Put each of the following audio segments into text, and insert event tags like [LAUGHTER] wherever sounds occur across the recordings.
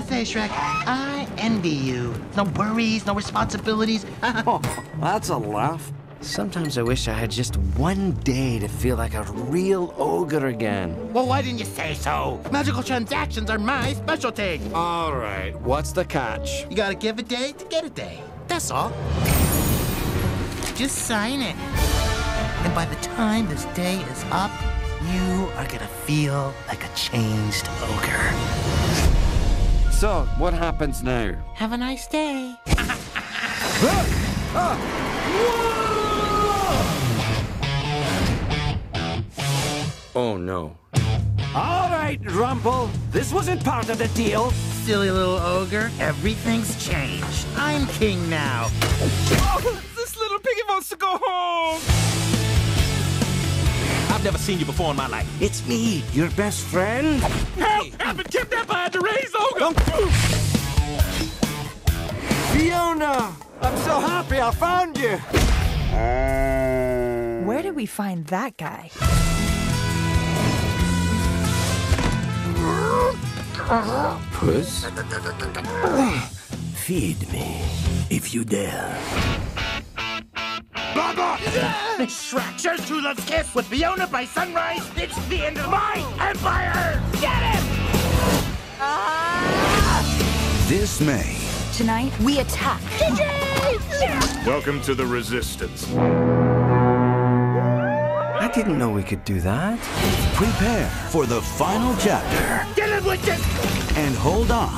say, Shrek, I envy you. No worries, no responsibilities. [LAUGHS] Oh, that's a laugh. Sometimes I wish I had just one day to feel like a real ogre again. well, why didn't you say so? Magical transactions are my specialty. All right, what's the catch? You gotta give a day to get a day. That's all. Just sign it. And by the time this day is up, you are gonna feel like a changed ogre. So, what happens now? Have a nice day. [LAUGHS] Oh no. All right, Rumple. This wasn't part of the deal. Silly little ogre, everything's changed. I'm king now. [LAUGHS] I've never seen you before in my life. It's me, your best friend. Help! I've been kidnapped by a deranged ogre. Fiona! I'm so happy I found you. Where did we find that guy? Puss? Feed me, if you dare. Shrek shares true love's kiss with Fiona by sunrise. It's the end of my empire. Get him! Ah! This May, Tonight, we attack. Welcome to the Resistance. I didn't know we could do that. prepare for the final chapter Get him, witches! and hold on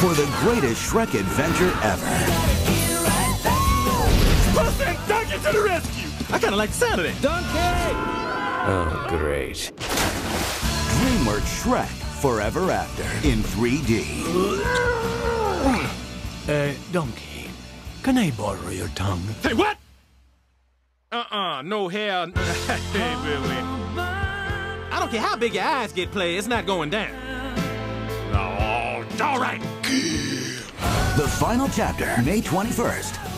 for the greatest Shrek adventure ever. Mustang to the rescue. I kind of like the sound of that. Donkey! Oh, great. DreamWorks Shrek Forever After in 3D. Uh, donkey, can I borrow your tongue? Say what? Uh-uh, no hell. [LAUGHS] hey, Billy. I don't care how big your eyes get, play. It's not going down. Oh, all right. The final chapter, May 21st.